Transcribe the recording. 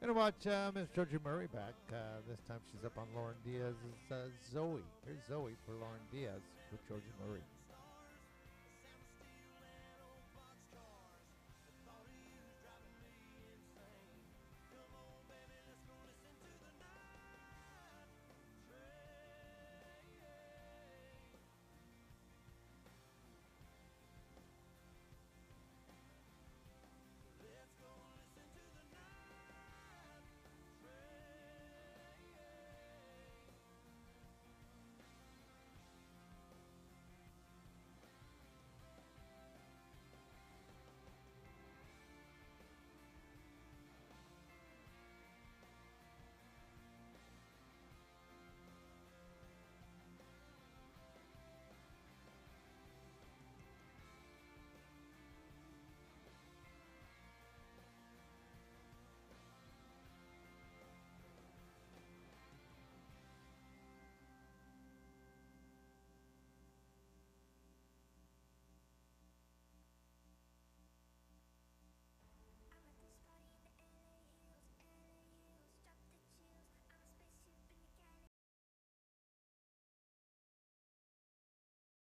Gonna watch uh, Miss Georgie Murray back. Uh, this time she's up on Lauren Diaz's uh, Zoey. Here's Zoey for Lauren Diaz with Georgie Murray.